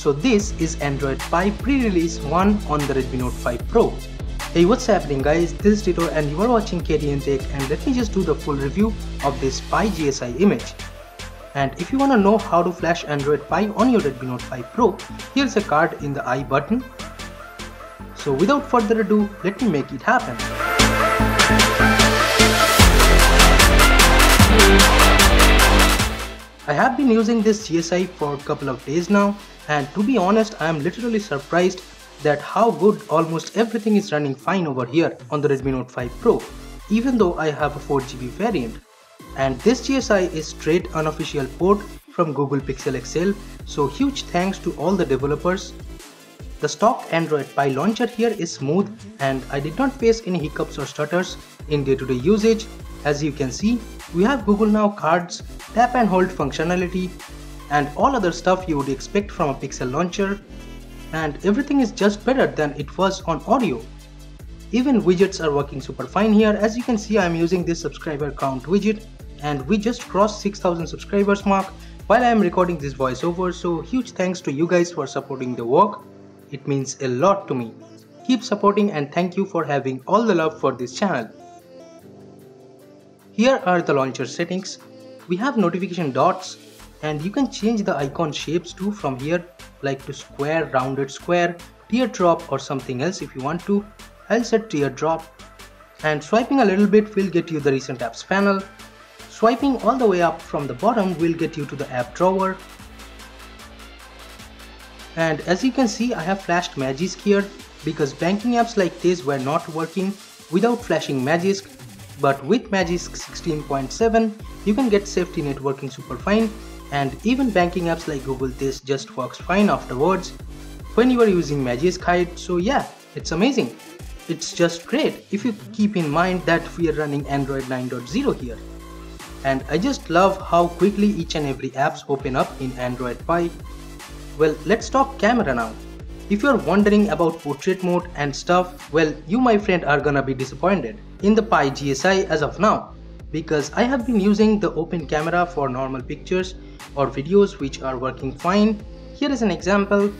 So this is Android Pie pre-release 1 on the Redmi Note 5 Pro. Hey what's happening guys, this is Tito and you are watching KTN Tech and let me just do the full review of this Pie GSI image. And if you wanna know how to flash Android Pie on your Redmi Note 5 Pro, here's a card in the I button. So without further ado, let me make it happen. I have been using this GSI for a couple of days now and to be honest I am literally surprised that how good almost everything is running fine over here on the Redmi Note 5 Pro even though I have a 4GB variant. And this GSI is straight unofficial port from Google Pixel XL so huge thanks to all the developers. The stock Android Pie launcher here is smooth and I did not face any hiccups or stutters in day-to-day -day usage. As you can see, we have Google Now cards, tap and hold functionality and all other stuff you would expect from a Pixel launcher and everything is just better than it was on Oreo. Even widgets are working super fine here as you can see I am using this subscriber count widget and we just crossed 6000 subscribers mark while I am recording this voiceover so huge thanks to you guys for supporting the work. It means a lot to me. Keep supporting and thank you for having all the love for this channel. Here are the launcher settings. We have notification dots and you can change the icon shapes too from here like to square, rounded square, teardrop or something else if you want to. I'll set teardrop and swiping a little bit will get you the recent apps panel. Swiping all the way up from the bottom will get you to the app drawer. And as you can see I have flashed Magisk here because banking apps like this were not working without flashing Magisk but with Magisk 16.7 you can get SafetyNet working super fine and even banking apps like Google this just works fine afterwards. When you are using Magisk Hide so yeah it's amazing. It's just great if you keep in mind that we are running Android 9.0 here. And I just love how quickly each and every apps open up in Android Pie well let's talk camera now. If you're wondering about portrait mode and stuff, well, you my friend are gonna be disappointed in the Pie GSI as of now because I have been using the open camera for normal pictures or videos which are working fine. Here is an example,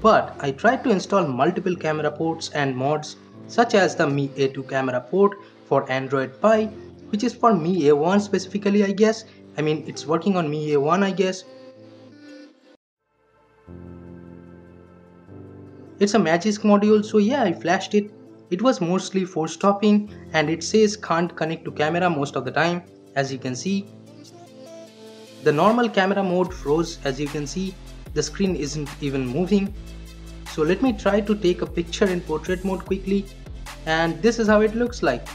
but I tried to install multiple camera ports and mods such as the Mi A2 camera port for Android Pie which is for Mi A1 specifically I guess. I mean it's working on Mi A1 I guess It's a Magisk module so yeah I flashed it. It was mostly for stopping and it says can't connect to camera most of the time as you can see. The normal camera mode froze as you can see the screen isn't even moving. So let me try to take a picture in portrait mode quickly and this is how it looks like.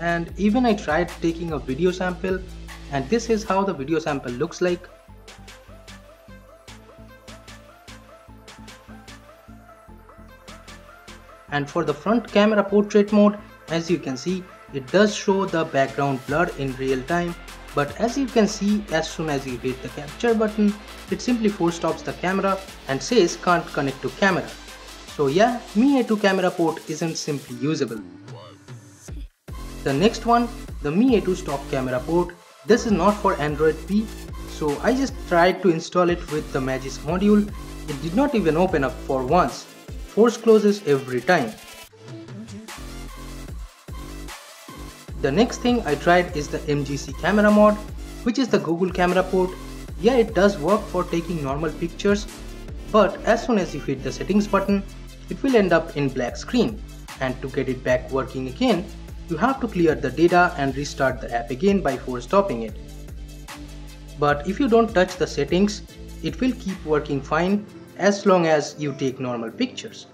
And even I tried taking a video sample and this is how the video sample looks like. And for the front camera portrait mode as you can see it does show the background blur in real time. But as you can see as soon as you hit the capture button it simply force stops the camera and says can't connect to camera. So yeah Mi A2 camera port isn't simply usable. The next one the Mi A2 stock camera port this is not for Android P. So I just tried to install it with the Magisk module. It did not even open up for once force closes every time. The next thing I tried is the MGC camera mod which is the Google camera port. Yeah it does work for taking normal pictures but as soon as you hit the settings button it will end up in black screen and to get it back working again you have to clear the data and restart the app again by force stopping it. But if you don't touch the settings it will keep working fine as long as you take normal pictures.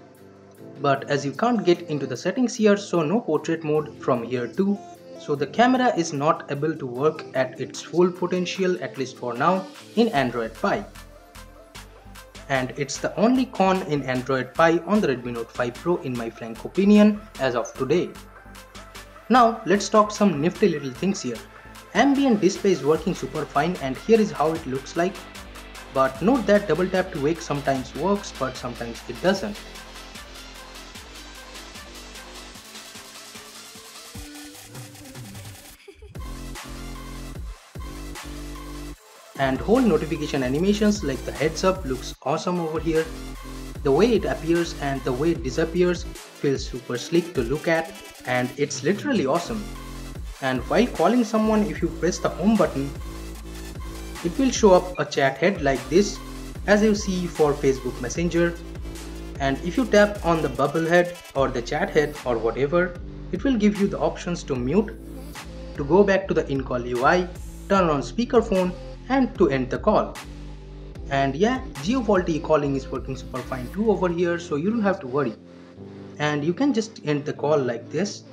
But as you can't get into the settings here so no portrait mode from here too. So the camera is not able to work at its full potential at least for now in Android Pie. And it's the only con in Android Pie on the Redmi Note 5 Pro in my frank opinion as of today. Now let's talk some nifty little things here. Ambient display is working super fine and here is how it looks like but note that double tap to wake sometimes works but sometimes it doesn't. and whole notification animations like the heads up looks awesome over here. The way it appears and the way it disappears feels super sleek to look at and it's literally awesome. And while calling someone if you press the home button, it will show up a chat head like this as you see for Facebook Messenger and if you tap on the bubble head or the chat head or whatever, it will give you the options to mute, to go back to the in-call UI, turn on speakerphone and to end the call. And yeah, Jio VoLTE calling is working super fine too over here so you don't have to worry. And you can just end the call like this.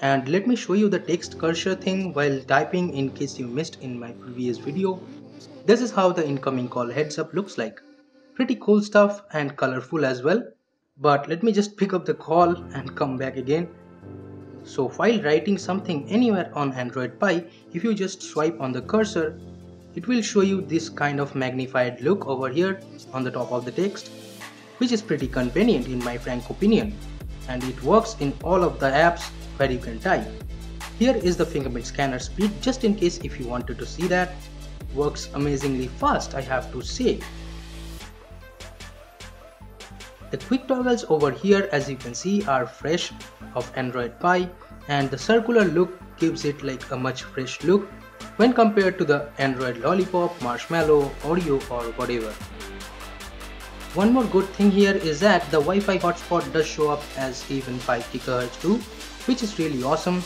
And let me show you the text cursor thing while typing in case you missed in my previous video. This is how the incoming call heads up looks like. Pretty cool stuff and colorful as well. But let me just pick up the call and come back again. So while writing something anywhere on Android Pie, if you just swipe on the cursor, it will show you this kind of magnified look over here on the top of the text, which is pretty convenient in my frank opinion. And it works in all of the apps where you can type. Here is the fingerprint scanner speed just in case if you wanted to see that works amazingly fast I have to say. The quick toggles over here as you can see are fresh of Android Pie and the circular look gives it like a much fresh look when compared to the Android Lollipop, Marshmallow, Oreo or whatever. One more good thing here is that the Wi-Fi hotspot does show up as even 5 GHz too, which is really awesome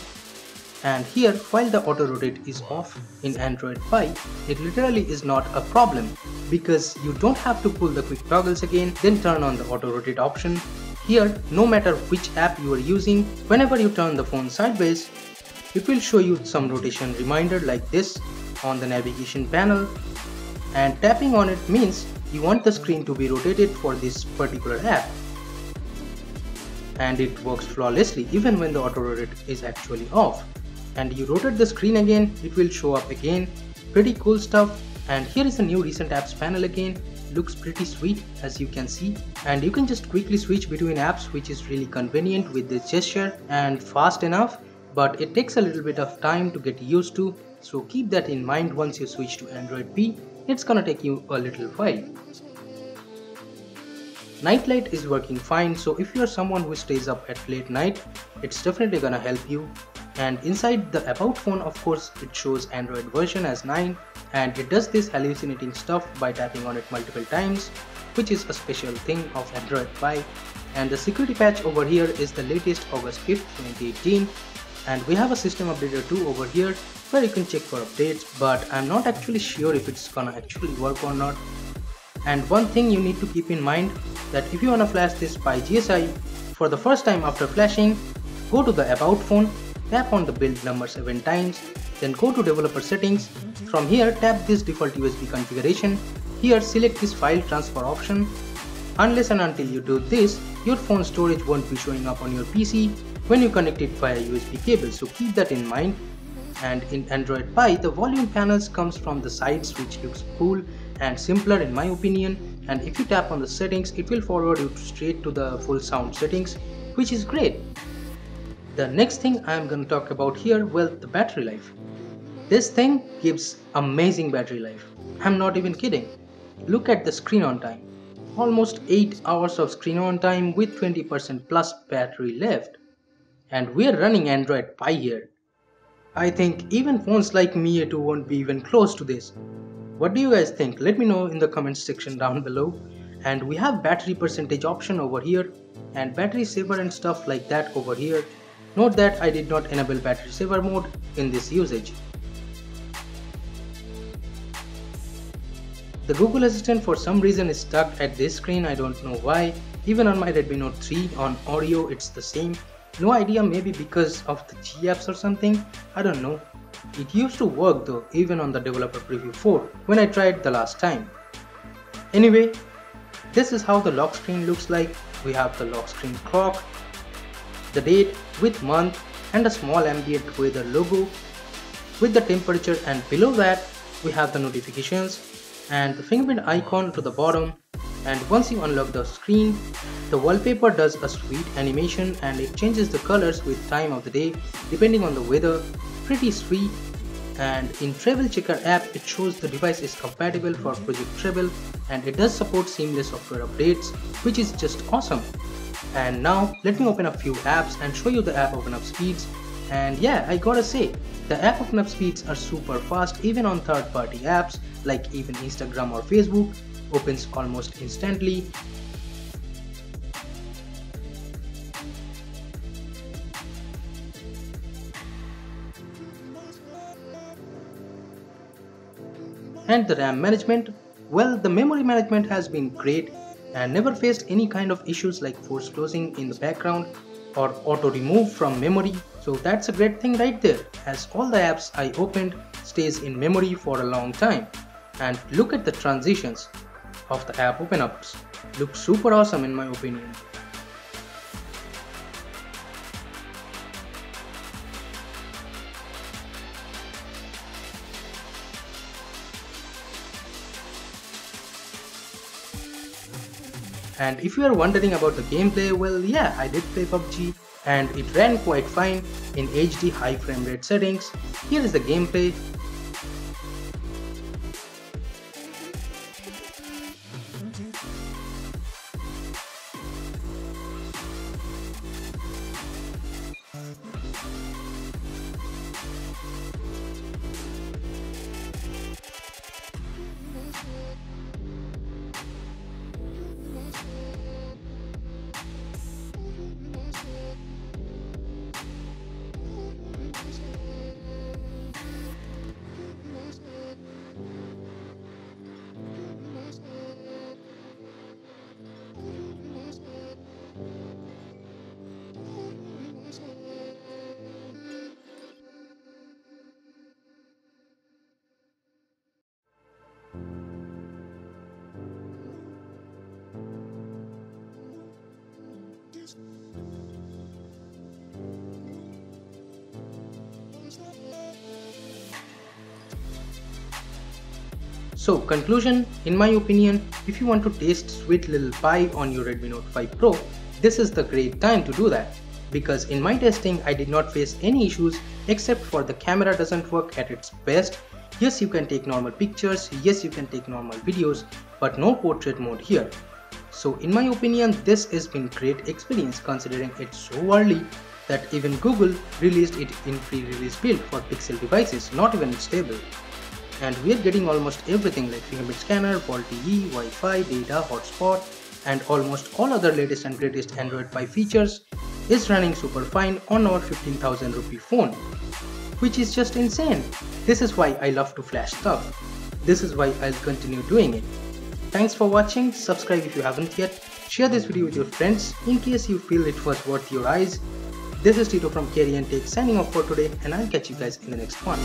and here while the auto rotate is off in Android Pie, it literally is not a problem because you don't have to pull the quick toggles again then turn on the auto rotate option. Here no matter which app you are using, whenever you turn the phone sideways, it will show you some rotation reminder like this on the navigation panel and tapping on it means you want the screen to be rotated for this particular app. And it works flawlessly even when the auto rotate is actually off. And you rotate the screen again it will show up again. Pretty cool stuff. And here is the new recent apps panel again. Looks pretty sweet as you can see. And you can just quickly switch between apps which is really convenient with this gesture and fast enough. But it takes a little bit of time to get used to. So keep that in mind once you switch to Android P it's gonna take you a little while. Nightlight is working fine so if you're someone who stays up at late night it's definitely gonna help you. And inside the about phone of course it shows android version as 9 and it does this hallucinating stuff by tapping on it multiple times which is a special thing of android Pie and the security patch over here is the latest august 5th 2018 and we have a system updater too over here where you can check for updates but i'm not actually sure if it's gonna actually work or not and one thing you need to keep in mind that if you wanna flash this Pie GSI for the first time after flashing go to the about phone tap on the build number 7 times, then go to developer settings. From here tap this default USB configuration. Here select this file transfer option. Unless and until you do this, your phone storage won't be showing up on your PC when you connect it via USB cable so keep that in mind. And in Android Pie, the volume panels comes from the sides which looks cool and simpler in my opinion and if you tap on the settings it will forward you straight to the full sound settings which is great the next thing I am going to talk about here, well, the battery life. This thing gives amazing battery life. I'm not even kidding. Look at the screen on time. Almost 8 hours of screen on time with 20% plus battery left. And we're running Android Pie here. I think even phones like Mi A2 won't be even close to this. What do you guys think? Let me know in the comments section down below. And we have battery percentage option over here and battery saver and stuff like that over here Note that I did not enable battery saver mode in this usage. The Google Assistant for some reason is stuck at this screen, I don't know why. Even on my Redmi Note 3 on Oreo it's the same. No idea maybe because of the G apps or something, I don't know. It used to work though even on the developer preview 4 when I tried the last time. Anyway, this is how the lock screen looks like. We have the lock screen clock the date with month and a small ambient weather logo with the temperature and below that we have the notifications and the fingerprint icon to the bottom and once you unlock the screen the wallpaper does a sweet animation and it changes the colors with time of the day depending on the weather. Pretty sweet. And in Treble Checker app it shows the device is compatible for Project Treble and it does support seamless software updates which is just awesome. And now let me open a few apps and show you the app open up speeds. And yeah I gotta say the app open up speeds are super fast even on third party apps like even Instagram or Facebook opens almost instantly And the RAM management? Well, the memory management has been great and never faced any kind of issues like force closing in the background or auto remove from memory. So that's a great thing right there as all the apps I opened stays in memory for a long time. And look at the transitions of the app open ups. Looks super awesome in my opinion. And if you are wondering about the gameplay, well yeah, I did play PUBG and it ran quite fine in HD high frame rate settings. Here is the gameplay So conclusion, in my opinion, if you want to taste sweet little pie on your Redmi Note 5 Pro, this is the great time to do that. Because in my testing, I did not face any issues except for the camera doesn't work at its best. Yes, you can take normal pictures, yes, you can take normal videos, but no portrait mode here. So in my opinion, this has been great experience considering it's so early that even Google released it in pre-release build for Pixel devices, not even stable. And we are getting almost everything like fingerprint scanner, VoLTE, Wi-Fi, data, hotspot and almost all other latest and greatest Android Pie features is running super fine on our 15,000 rupee phone which is just insane. This is why I love to flash stuff. This is why I'll continue doing it. Thanks for watching, subscribe if you haven't yet, share this video with your friends in case you feel it was worth your eyes. This is Tito from KTN Tech signing off for today and I'll catch you guys in the next one.